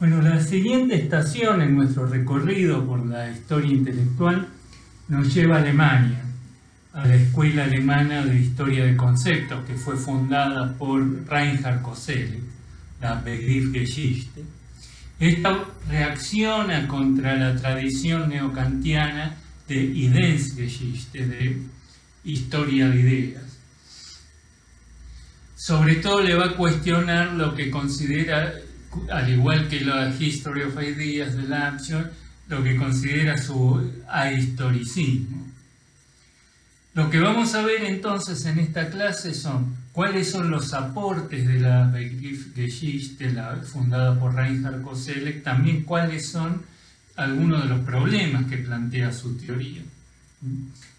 Bueno, la siguiente estación en nuestro recorrido por la historia intelectual nos lleva a Alemania, a la Escuela Alemana de Historia de Conceptos, que fue fundada por Reinhard Koselleck, la Begriffsgeschichte. Esta reacciona contra la tradición neocantiana de Ideengeschichte, de historia de ideas. Sobre todo le va a cuestionar lo que considera al igual que la History of Ideas de Lampson, lo que considera su ahistoricismo. Lo que vamos a ver entonces en esta clase son cuáles son los aportes de la Begriffsgeschichte, la, fundada por Reinhard Koselleck, también cuáles son algunos de los problemas que plantea su teoría.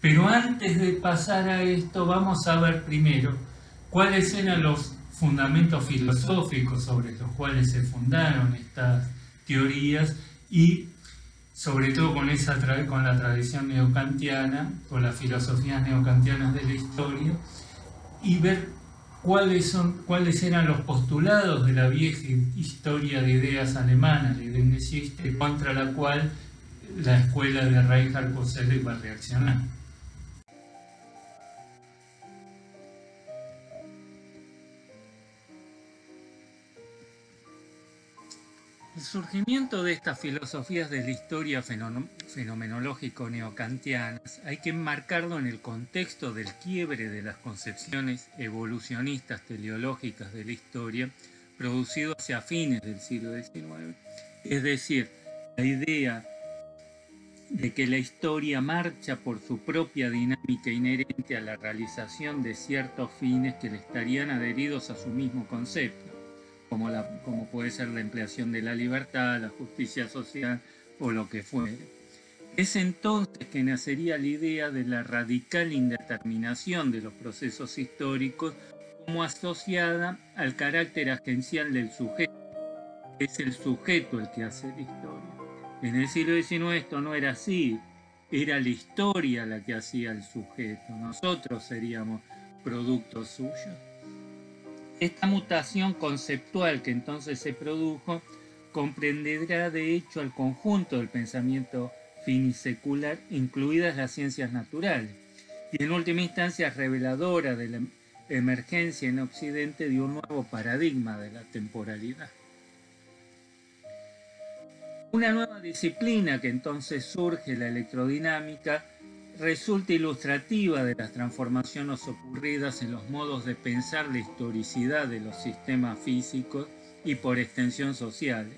Pero antes de pasar a esto, vamos a ver primero cuáles eran los fundamentos filosóficos sobre los cuales se fundaron estas teorías y sobre todo con, esa con la tradición neocantiana, con las filosofías neocantianas de la historia, y ver cuáles, son, cuáles eran los postulados de la vieja historia de ideas alemanas, la existe contra la cual la escuela de Reinhard Koselleck va a reaccionar. El surgimiento de estas filosofías de la historia fenomenológico neocantianas hay que enmarcarlo en el contexto del quiebre de las concepciones evolucionistas teleológicas de la historia producido hacia fines del siglo XIX. Es decir, la idea de que la historia marcha por su propia dinámica inherente a la realización de ciertos fines que le estarían adheridos a su mismo concepto como, la, como puede ser la empleación de la libertad, la justicia social o lo que fuere. Es entonces que nacería la idea de la radical indeterminación de los procesos históricos como asociada al carácter agencial del sujeto. Es el sujeto el que hace la historia. En el siglo XIX esto no era así, era la historia la que hacía el sujeto, nosotros seríamos productos suyos. Esta mutación conceptual que entonces se produjo comprenderá de hecho al conjunto del pensamiento finisecular, incluidas las ciencias naturales, y en última instancia reveladora de la emergencia en Occidente de un nuevo paradigma de la temporalidad. Una nueva disciplina que entonces surge, la electrodinámica, resulta ilustrativa de las transformaciones ocurridas en los modos de pensar la historicidad de los sistemas físicos y por extensión sociales.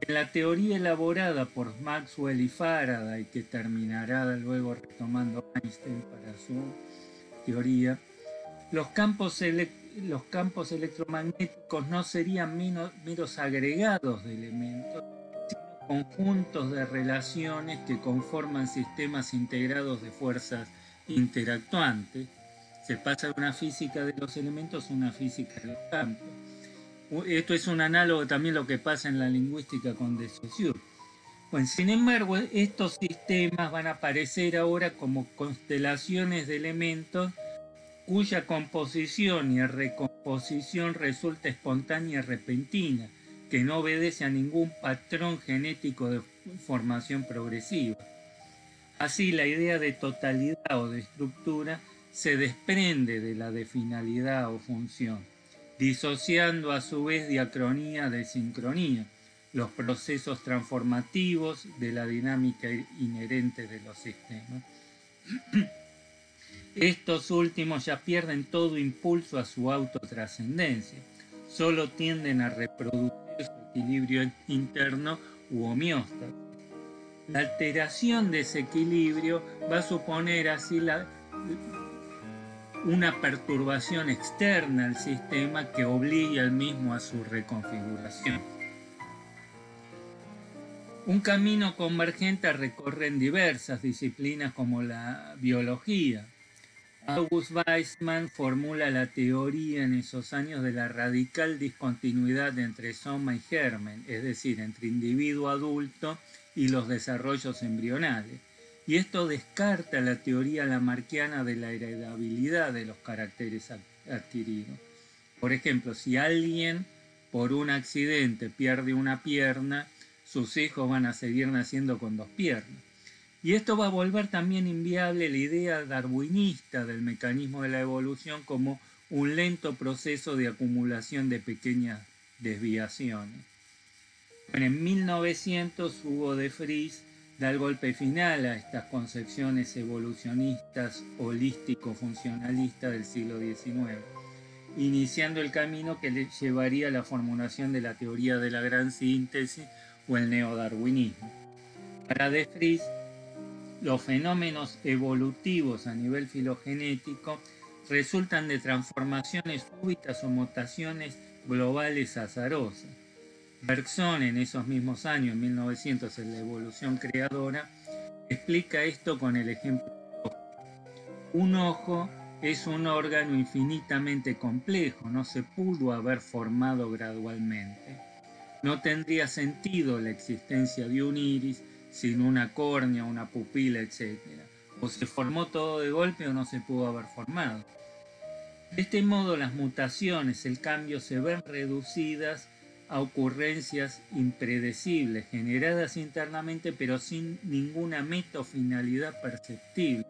En la teoría elaborada por Maxwell y Faraday, que terminará luego retomando Einstein para su teoría, los campos, los campos electromagnéticos no serían meros agregados de elementos, conjuntos de relaciones que conforman sistemas integrados de fuerzas interactuantes. Se pasa de una física de los elementos a una física de los campos. Esto es un análogo también a lo que pasa en la lingüística con De sin embargo, estos sistemas van a aparecer ahora como constelaciones de elementos cuya composición y recomposición resulta espontánea y repentina que no obedece a ningún patrón genético de formación progresiva. Así, la idea de totalidad o de estructura se desprende de la de finalidad o función, disociando a su vez diacronía de sincronía, los procesos transformativos de la dinámica inherente de los sistemas. Estos últimos ya pierden todo impulso a su autotrascendencia, solo tienden a reproducir equilibrio interno u homeostasis. La alteración de ese equilibrio va a suponer así una perturbación externa al sistema que obligue al mismo a su reconfiguración. Un camino convergente recorre en diversas disciplinas como la biología, August Weismann formula la teoría en esos años de la radical discontinuidad entre soma y germen, es decir, entre individuo adulto y los desarrollos embrionales. Y esto descarta la teoría lamarquiana de la heredabilidad de los caracteres adquiridos. Por ejemplo, si alguien por un accidente pierde una pierna, sus hijos van a seguir naciendo con dos piernas. Y esto va a volver también inviable la idea darwinista del mecanismo de la evolución como un lento proceso de acumulación de pequeñas desviaciones. en 1900 Hugo de Vries da el golpe final a estas concepciones evolucionistas holístico-funcionalistas del siglo XIX, iniciando el camino que le llevaría a la formulación de la teoría de la gran síntesis o el neodarwinismo. Para de Vries, los fenómenos evolutivos a nivel filogenético resultan de transformaciones súbitas o mutaciones globales azarosas. Bergson en esos mismos años, 1900, en la evolución creadora, explica esto con el ejemplo. Un ojo es un órgano infinitamente complejo, no se pudo haber formado gradualmente. No tendría sentido la existencia de un iris sin una córnea, una pupila, etc. O se formó todo de golpe o no se pudo haber formado. De este modo las mutaciones, el cambio se ven reducidas a ocurrencias impredecibles, generadas internamente pero sin ninguna meta o finalidad perceptible.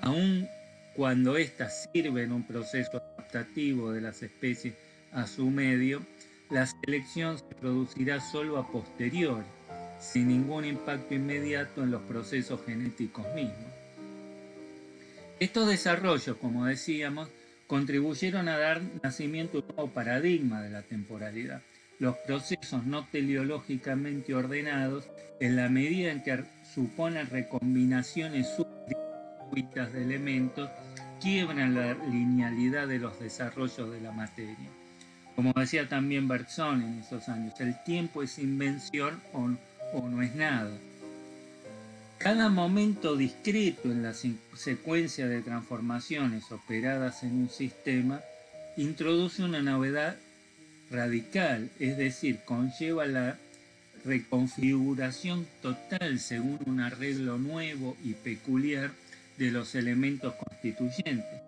Aun cuando éstas sirven un proceso adaptativo de las especies a su medio, la selección se producirá solo a posteriori sin ningún impacto inmediato en los procesos genéticos mismos. Estos desarrollos, como decíamos, contribuyeron a dar nacimiento a un nuevo paradigma de la temporalidad. Los procesos no teleológicamente ordenados, en la medida en que suponen recombinaciones súbitas de elementos, quiebran la linealidad de los desarrollos de la materia. Como decía también Bergson en esos años, el tiempo es invención o o no es nada. Cada momento discreto en la secuencia de transformaciones operadas en un sistema introduce una novedad radical, es decir, conlleva la reconfiguración total según un arreglo nuevo y peculiar de los elementos constituyentes,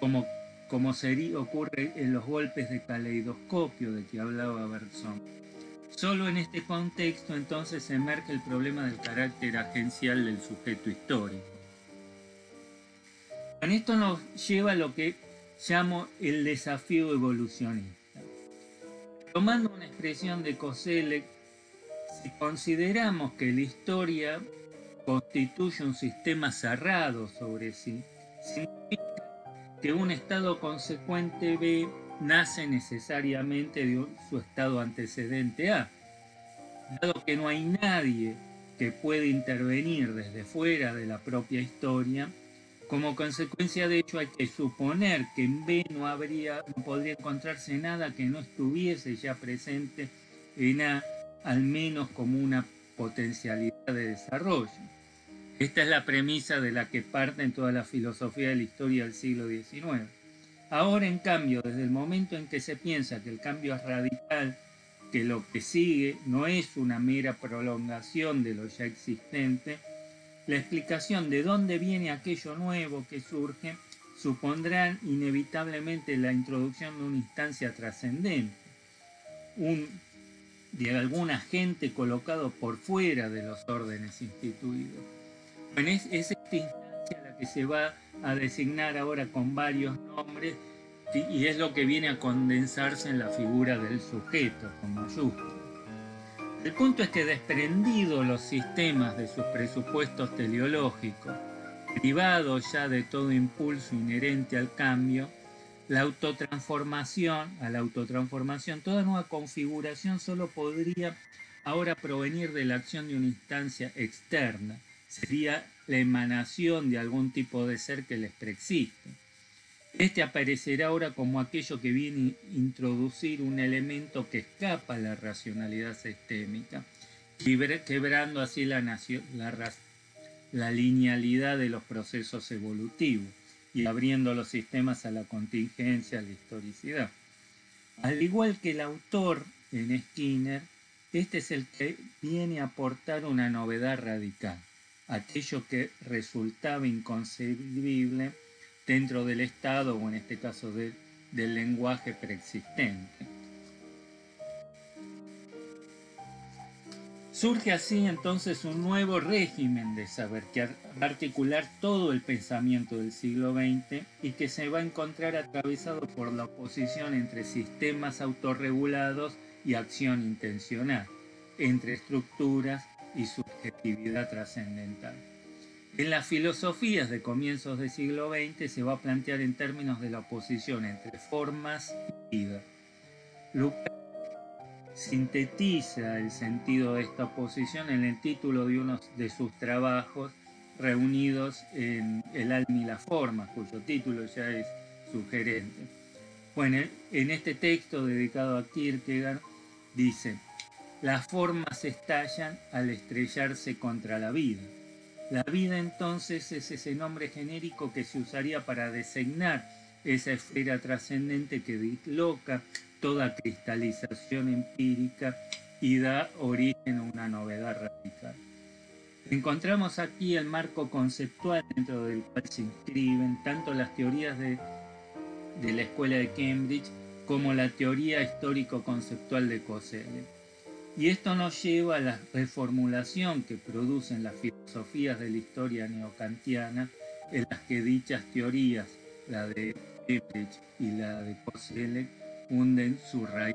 como, como sería, ocurre en los golpes de caleidoscopio de que hablaba Bergson. Solo en este contexto entonces emerge el problema del carácter agencial del sujeto histórico. Esto nos lleva a lo que llamo el desafío evolucionista. Tomando una expresión de Koselleck, si consideramos que la historia constituye un sistema cerrado sobre sí, significa que un estado consecuente B nace necesariamente de su estado antecedente A. Dado que no hay nadie que pueda intervenir desde fuera de la propia historia, como consecuencia de ello hay que suponer que en B no habría, no podría encontrarse nada que no estuviese ya presente en A, al menos como una potencialidad de desarrollo. Esta es la premisa de la que parte en toda la filosofía de la historia del siglo XIX. Ahora, en cambio, desde el momento en que se piensa que el cambio es radical, que lo que sigue no es una mera prolongación de lo ya existente, la explicación de dónde viene aquello nuevo que surge supondrá inevitablemente la introducción de una instancia trascendente, de algún agente colocado por fuera de los órdenes instituidos. Bueno, es esta instancia la que se va a designar ahora con varios nombres y es lo que viene a condensarse en la figura del sujeto con mayúsculas. El punto es que desprendido los sistemas de sus presupuestos teleológicos, privados ya de todo impulso inherente al cambio, la autotransformación, a la autotransformación, toda nueva configuración solo podría ahora provenir de la acción de una instancia externa, sería la emanación de algún tipo de ser que les preexiste. Este aparecerá ahora como aquello que viene a introducir un elemento que escapa a la racionalidad sistémica, quebrando así la, la linealidad de los procesos evolutivos y abriendo los sistemas a la contingencia, a la historicidad. Al igual que el autor en Skinner, este es el que viene a aportar una novedad radical aquello que resultaba inconcebible dentro del Estado o en este caso del lenguaje preexistente. Surge así entonces un nuevo régimen de saber que va a articular todo el pensamiento del siglo XX y que se va a encontrar atravesado por la oposición entre sistemas autorregulados y acción intencional, entre estructuras y subjetividad trascendental. En las filosofías de comienzos del siglo XX se va a plantear en términos de la oposición entre formas y vida sintetiza el sentido de esta oposición en el título de uno de sus trabajos reunidos en El alma y la forma, cuyo título ya es sugerente. Bueno, en este texto dedicado a Kierkegaard dice, las formas estallan al estrellarse contra la vida. La vida entonces es ese nombre genérico que se usaría para designar esa esfera trascendente que disloca toda cristalización empírica y da origen a una novedad radical. Encontramos aquí el marco conceptual dentro del cual se inscriben tanto las teorías de, la Escuela de Cambridge como la teoría histórico-conceptual de Coselec. Y esto nos lleva a la reformulación que producen las filosofías de la historia neocantiana, en las que dichas teorías, la de Cambridge y la de Koselleck, hunden su raíz